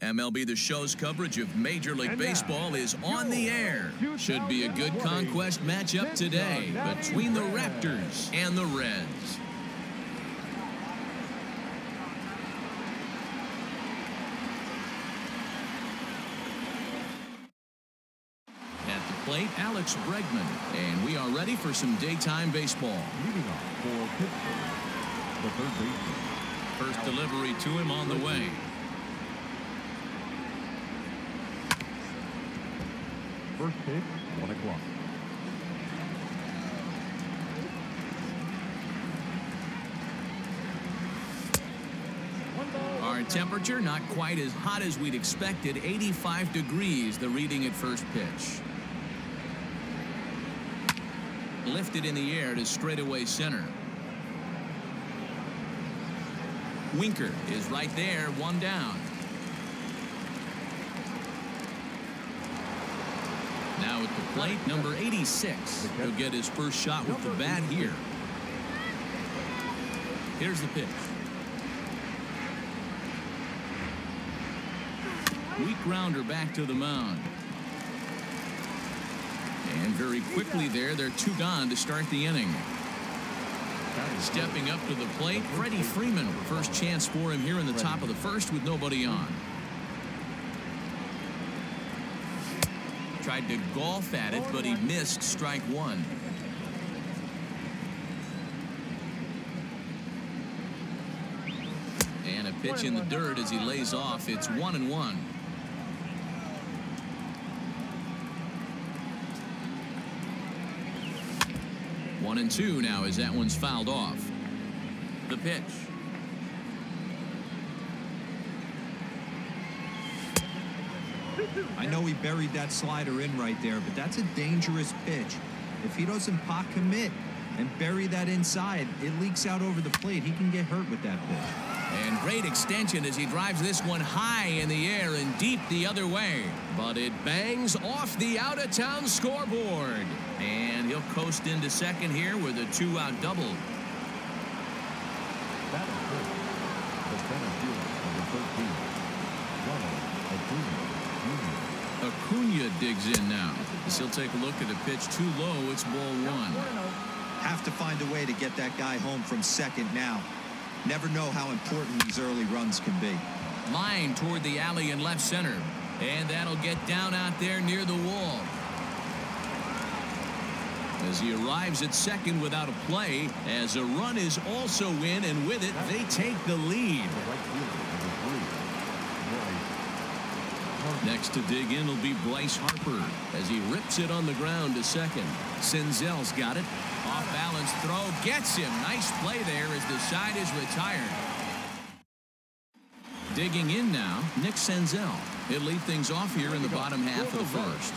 MLB The Show's coverage of Major League Baseball is on the air. Should be a good conquest matchup today between the Raptors and the Reds. At the plate, Alex Bregman. And we are ready for some daytime baseball. Leading off for Pittsburgh, the third baseman. First delivery to him on the way. First pitch, 1 o'clock. Our temperature not quite as hot as we'd expected. 85 degrees, the reading at first pitch. Lifted in the air to straightaway center. Winker is right there, one down. Now at the plate, number 86. He'll get his first shot with the bat here. Here's the pitch. Weak grounder back to the mound. And very quickly there, they're two gone to start the inning. Stepping up to the plate, Freddie Freeman. First chance for him here in the top of the first with nobody on. Tried to golf at it, but he missed strike one. And a pitch in the dirt as he lays off. It's one and one. One and two now as that one's fouled off. The pitch. I know he buried that slider in right there, but that's a dangerous pitch. If he doesn't pot commit and bury that inside, it leaks out over the plate. He can get hurt with that pitch. And great extension as he drives this one high in the air and deep the other way. But it bangs off the out-of-town scoreboard. And he'll coast into second here with a two-out double. That is good. The center fielder, number 13, Ronald Acuna Jr. Digs in now. As he'll take a look at a pitch too low. It's ball one. Have to find a way to get that guy home from second now. Never know how important these early runs can be. Line toward the alley in left center. And that'll get down out there near the wall. As he arrives at second without a play, as a run is also in, and with it, they take the lead. The right fielder, number three, Bryce Harper. Next to dig in will be Bryce Harper as he rips it on the ground to second. Senzel's got it. Off balance throw gets him. Nice play there as the side is retired. Digging in now, Nick Senzel. He'll lead things off here in the bottom half of the first.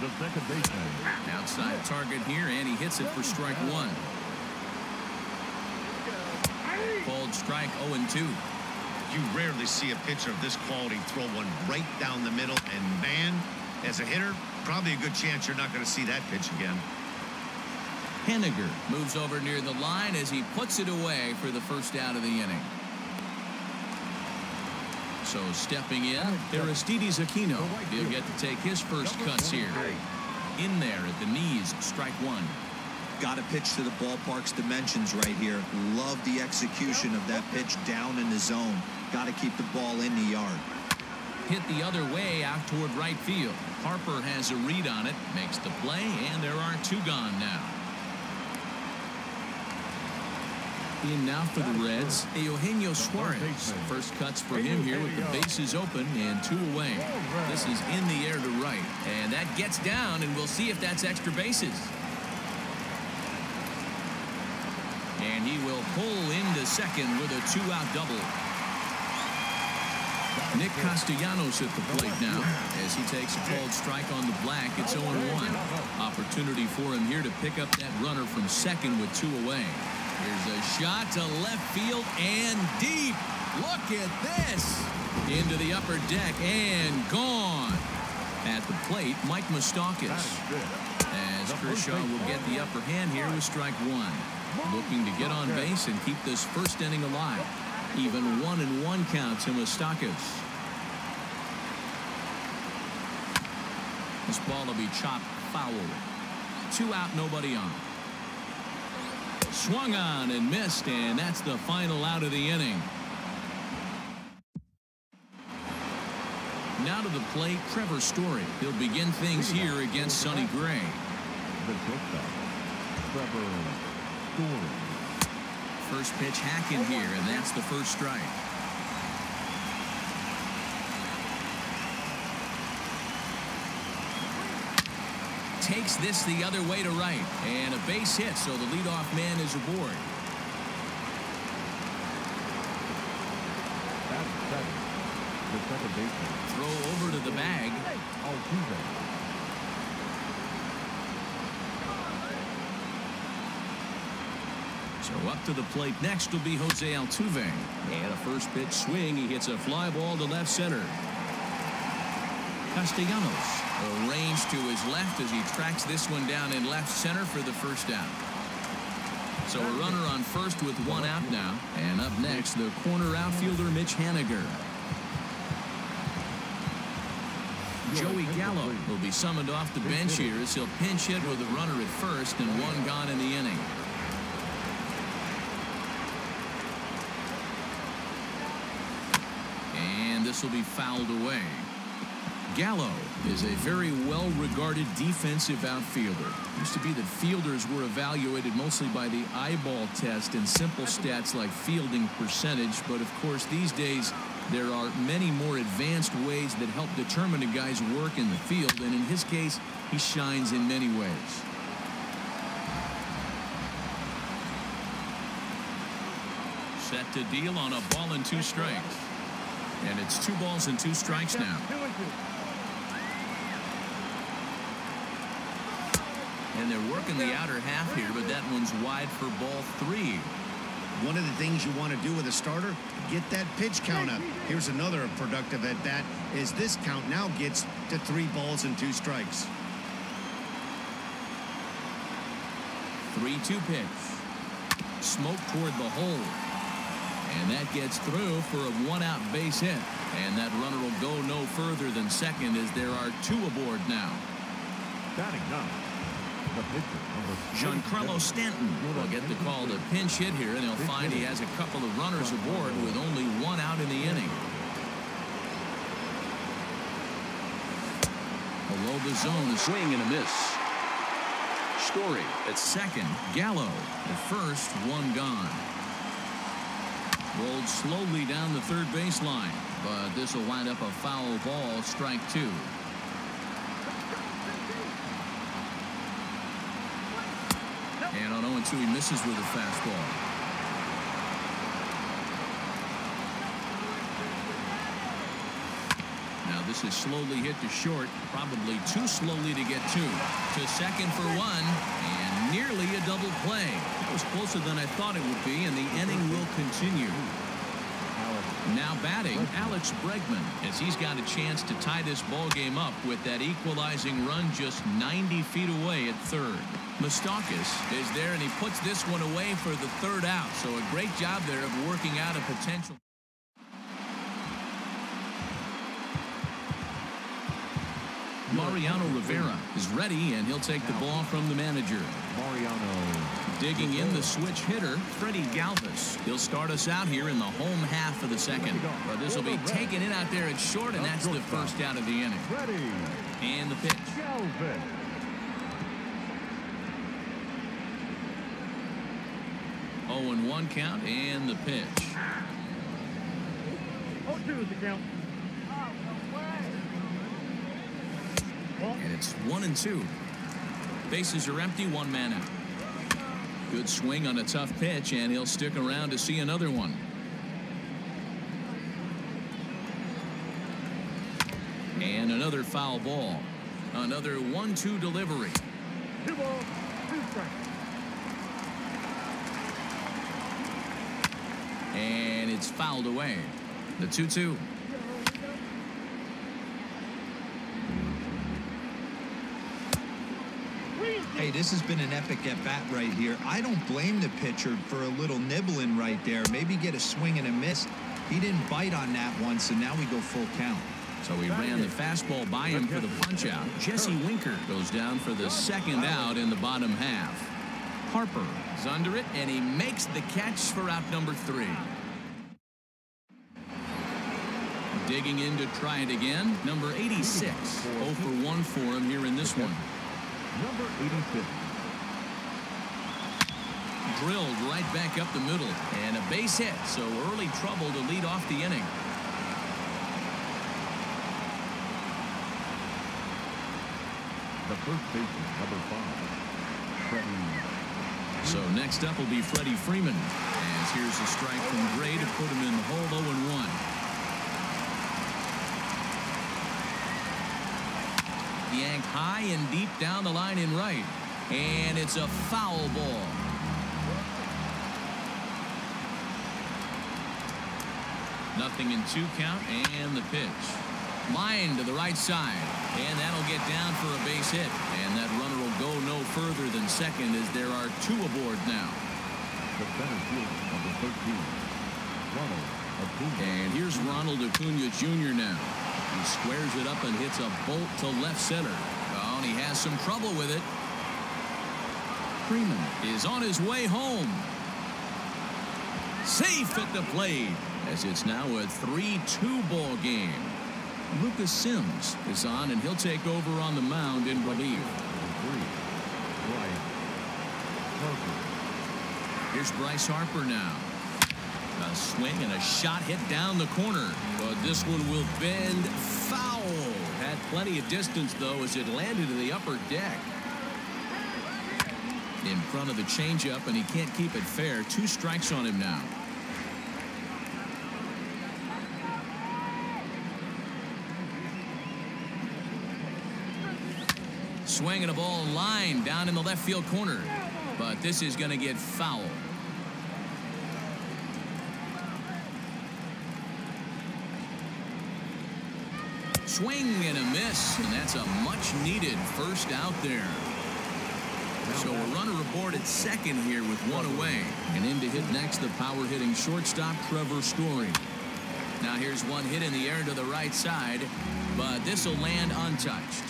The second baseman, Outside target here, and he hits it for strike one. Called strike 0-2. You rarely see a pitcher of this quality throw one right down the middle. And man, as a hitter, probably a good chance you're not going to see that pitch again. Haniger moves over near the line as he puts it away for the first out of the inning. So stepping in, Aristides Aquino. He'll get to take his first cuts here. In there at the knees, strike one. Got to pitch to the ballpark's dimensions right here. Love the execution of that pitch down in the zone. Got to keep the ball in the yard. Hit the other way out toward right field. Harper has a read on it, makes the play, and there are two gone now. In now for the Reds, Eugenio Suarez. First cuts for him here with the bases open and two away. This is in the air to right, and that gets down, and we'll see if that's extra bases. And he will pull into second with a two-out double. Nick Castellanos at the plate now as he takes a called strike on the black. It's 0-1. Opportunity for him here to pick up that runner from second with two away. Here's a shot to left field and deep. Look at this. Into the upper deck and gone. At the plate, Mike Moustakas. As Kershaw will get the upper hand here with strike one. Looking to get on base and keep this first inning alive. Even one and one count to Moustakas. This ball will be chopped foul. Two out, nobody on. Swung on and missed, and that's the final out of the inning. Now to the plate, Trevor Story. He'll begin things here against Sonny Gray. The Trevor Story. First pitch hacking here, and that's the first strike. Takes this the other way to right, and a base hit, so the leadoff man is aboard. Batting second, the second baseman, Throw over to the bag. Altuve. So up to the plate next will be Jose Altuve. And a first pitch swing. He hits a fly ball to left center. Castellanos A range to his left as he tracks this one down in left center for the first down. So a runner on first with one out now. And up next, the corner outfielder Mitch Haniger. Joey Gallo will be summoned off the bench here as he'll pinch hit with a runner at first and one gone in the inning. And will be fouled away. Gallo is a very well-regarded defensive outfielder. Used to be that fielders were evaluated mostly by the eyeball test and simple stats like fielding percentage. But of course, these days, there are many more advanced ways that help determine a guy's work in the field. And in his case, he shines in many ways. Set to deal on a ball and two strikes. And it's two balls and two strikes now. And they're working the outer half here, but that one's wide for ball three. One of the things you want to do with a starter, get that pitch count up. Here's another productive at bat is this count now gets to three balls and two strikes. 3-2 pitch. Smoke toward the hole. And that gets through for a one-out base hit. And that runner will go no further than second as there are two aboard now. Batting the number Giancarlo 27, Stanton will get the call to pinch hit here, and he'll find he has a couple of runners aboard with only one out in the inning. Below the zone, a swing and a miss. Story at second. Gallo at first, one gone. Rolled slowly down the third baseline, but this will wind up a foul ball, strike two. And on 0-2, he misses with a fastball. Now this is slowly hit to short, probably too slowly to get two. To second for one, nearly a double play. That was closer than I thought it would be, and the inning will continue. Now batting, Alex Bregman, as he's got a chance to tie this ball game up with that equalizing run just 90 feet away at third. Moustakas is there, and he puts this one away for the third out. So a great job there of working out a potential. Mariano Rivera is ready, and he'll take the ball from the manager. Mariano. Digging in the switch hitter, Freddie Galvis. He'll start us out here in the home half of the second. But this will be taken in out there at short, and that's the first out of the inning. And the pitch. Galvin. Oh and 1 count, and the pitch. And it's 1 and 2. Bases are empty, one man out. Good swing on a tough pitch, and he'll stick around to see another one. And another foul ball. Another 1-2 delivery. And it's fouled away. The 2-2. Hey, this has been an epic at bat right here. I don't blame the pitcher for a little nibbling right there. Maybe get a swing and a miss. He didn't bite on that one, so now we go full count. So he ran the fastball by him for the punch-out. Jesse Winker goes down for the second out in the bottom half. Harper is under it, and he makes the catch for out number three. Digging in to try it again. Number 86. 0 for 1 for him here in this one. Number 86. Drilled right back up the middle. And a base hit, so early trouble to lead off the inning. The first baseman, number five, Freddie. So next up will be Freddie Freeman. As here's a strike from Gray to put him in the hole 0-1. Yanked high and deep down the line in right. And it's a foul ball. Nothing in two count and the pitch. Line to the right side. And that'll get down for a base hit. And that runner will go no further than second as there are two aboard now. The center fielder, number 13, Ronald Acuna. And here's Ronald Acuna Jr. now. He squares it up and hits a bolt to left center. Oh, and he has some trouble with it. Freeman is on his way home. Safe at the plate as it's now a 3-2 ball game. Lucas Sims is on and he'll take over on the mound in relief. Here's Bryce Harper now. A swing and a shot hit down the corner. But this one will bend foul. Had plenty of distance, though, as it landed in the upper deck. In front of the changeup, and he can't keep it fair. Two strikes on him now. Swinging a ball line down in the left field corner. But this is going to get foul. Swing and a miss, and that's a much needed first out there. So a runner aboard at second here with one away. And in to hit next, the power hitting shortstop, Trevor Story. Now here's one hit in the air to the right side, but this will land untouched.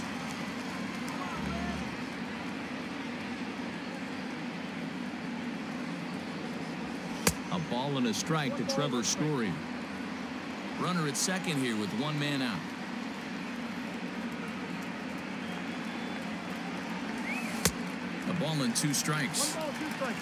A ball and a strike to Trevor Story. Runner at second here with one man out. Ball and two strikes. One ball, two strikes.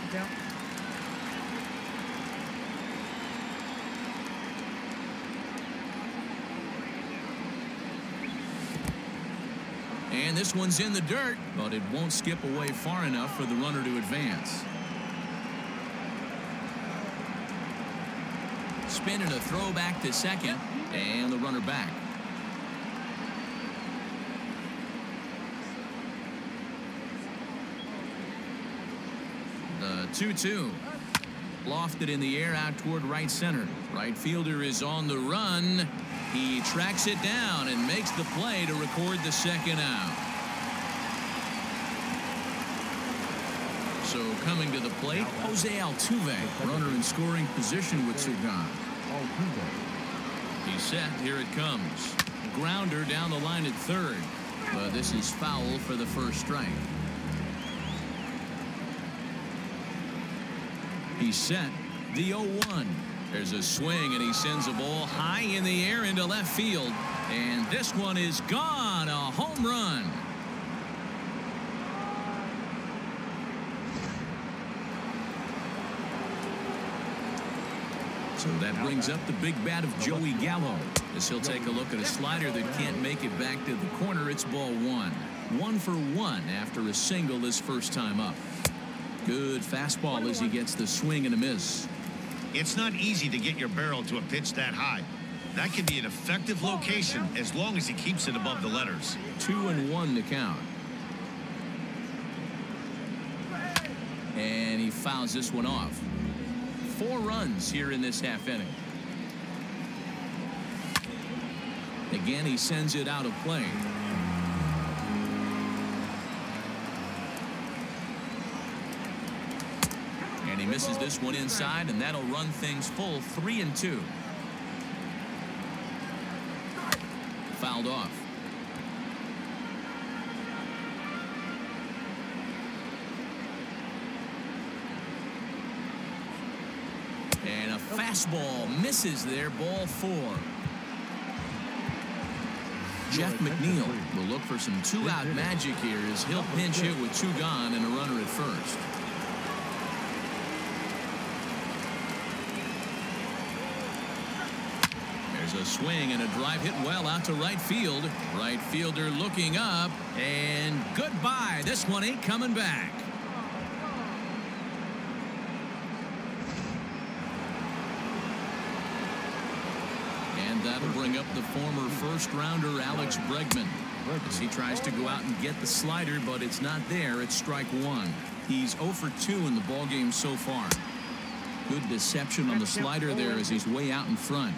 And this one's in the dirt, but it won't skip away far enough for the runner to advance. Spin and a throw back to second, and the runner back. The 2-2. Lofted in the air out toward right center. Right fielder is on the run. He tracks it down and makes the play to record the second out. So coming to the plate, Jose Altuve, runner in scoring position with Sugan. He's set. Here it comes. Grounder down the line at third. But this is foul for the first strike. He's set. The 0-1. There's a swing, and he sends a ball high in the air into left field. And this one is gone. A home run. So that brings up the big bat of Joey Gallo. As he'll take a look at a slider that can't make it back to the corner. It's ball one. One for one after a single his first time up. Good fastball as he gets the swing and a miss. It's not easy to get your barrel to a pitch that high. That can be an effective location as long as he keeps it above the letters. Two and one to count. And he fouls this one off. Four runs here in this half inning. Again, he sends it out of play. Misses this one inside, and that'll run things full three and two. fouled off. And a fastball misses there, ball four. Jeff McNeil will look for some two-out magic here as he'll pinch hit with two gone and a runner at first. A swing and a drive hit well out to right field. Right fielder looking up and goodbye. This one ain't coming back. And that'll bring up the former first rounder Alex Bregman as he tries to go out and get the slider but it's not there it's strike one he's 0 for 2 in the ball game so far good deception on the slider there as he's way out in front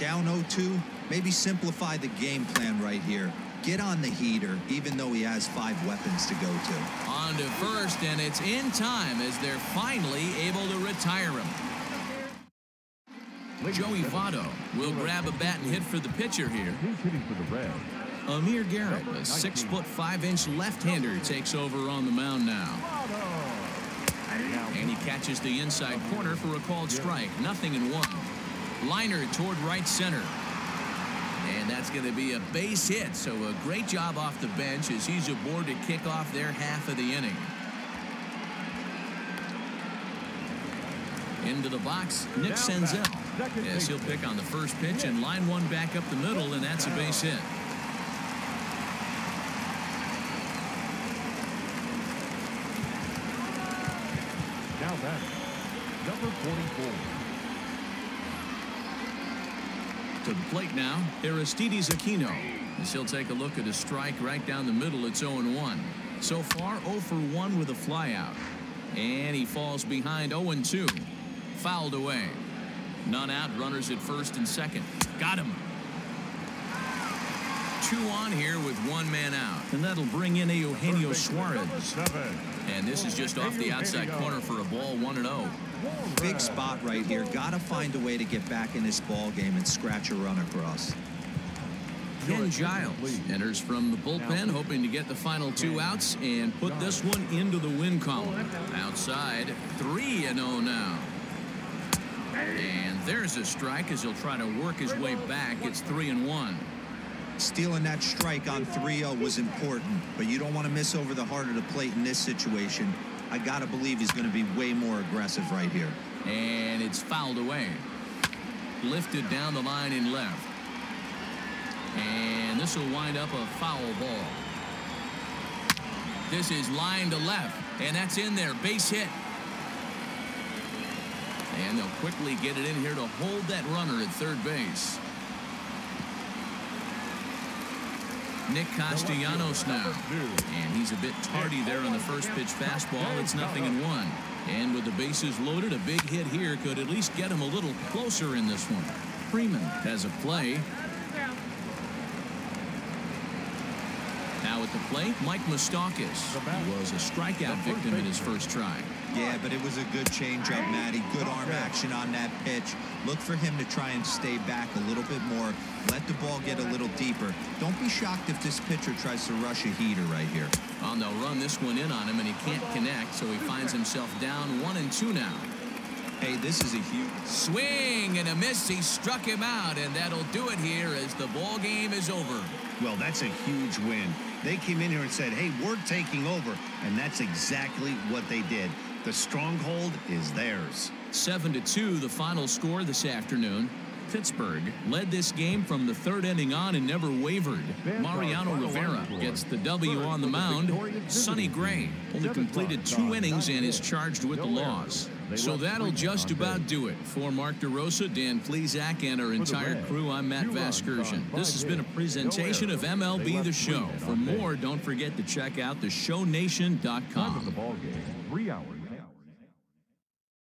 Down 0-2, maybe simplify the game plan right here. Get on the heater, even though he has five weapons to go to. on to first and it's in time as they're finally able to retire him. Joey Votto will grab a bat and hit for the pitcher here. He's hitting for the Reds. Amir Garrett a six foot five inch left-hander takes over on the mound now. And he catches the inside corner for a called strike. Nothing in one liner toward right center. And that's going to be a base hit. So a great job off the bench as he's aboard to kick off their half of the inning. Into the box Nick Senzel Yes, he'll pick on the first pitch and line one back up the middle and that's a base hit. Now batting, number 44. To the plate now Aristides Aquino. As he'll take a look at a strike right down the middle it's 0-1 so far 0 for 1 with a flyout. And he falls behind 0-2 fouled away. None out runners at first and second. Got him. Two on here with one man out. And that'll bring in Eugenio Suarez. Seven. and this is just off the outside corner for a ball 1-0 Big spot right here. Got to find a way to get back in this ball game and scratch a run across. Ken Giles enters from the bullpen, hoping to get the final two outs and put this one into the win column. Outside, 3 and 0 now. And there's a strike as he'll try to work his way back. It's 3 and 1. Stealing that strike on 3-0 was important, but you don't want to miss over the heart of the plate in this situation. I got to believe he's going to be way more aggressive right here. And it's fouled away. Lifted down the line and left. And this will wind up a foul ball. This is line to left. And that's in there. Base hit. And they'll quickly get it in here to hold that runner at third base. Nick Castellanos now. And he's a bit tardy there on the first pitch fastball. It's nothing in one. And with the bases loaded, a big hit here could at least get him a little closer in this one. Freeman has a play. Now at the plate, Mike Moustakas. He was a strikeout victim in his first try. Yeah, but it was a good changeup, Matty. Good arm action on that pitch. Look for him to try and stay back a little bit more. Let the ball get a little deeper. Don't be shocked if this pitcher tries to rush a heater right here. Well, they'll run this one in on him, and he can't connect, so he finds himself down one and two now. Hey, this is a huge... Swing and a miss. He struck him out, and that'll do it here as the ball game is over. Well, that's a huge win. They came in here and said, hey, we're taking over. And that's exactly what they did. The stronghold is theirs. 7 to 2, the final score this afternoon. Pittsburgh led this game from the third inning on and never wavered. Mariano Rivera gets the W on the mound. Sonny Gray only completed two innings and is charged with the loss. So that'll just about do it. For Mark DeRosa, Dan Plesac, and our entire crew, I'm Matt Vasgersian. This has been a presentation of MLB The Show. For more, don't forget to check out Time of the theshownation.com. three hours